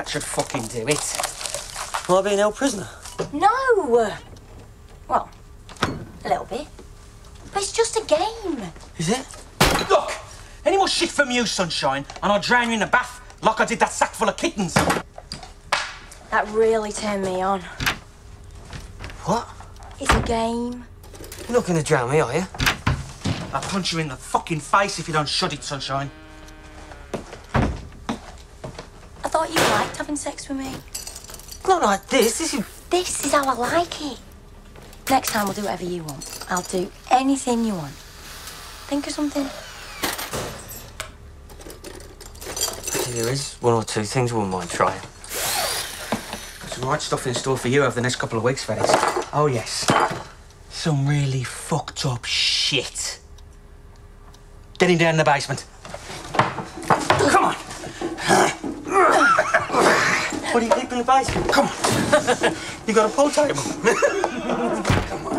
That should fucking do it. Will I be an held prisoner? No! Well, a little bit. But it's just a game. Is it? Look, any more shit from you, Sunshine, and I'll drown you in the bath like I did that sack full of kittens. That really turned me on. What? It's a game. You're not going to drown me, are you? I'll punch you in the fucking face if you don't shut it, Sunshine. Thought you liked having sex with me. Not like this. This is. This is how I like it. Next time we'll do whatever you want. I'll do anything you want. Think of something. There is one or two things I wouldn't mind trying. Some right stuff in store for you over the next couple of weeks, Ferris. Oh, yes. Some really fucked up shit. Get him down in the basement. Come on. What are you keeping the basement? Come on. You got a pool table? Come on.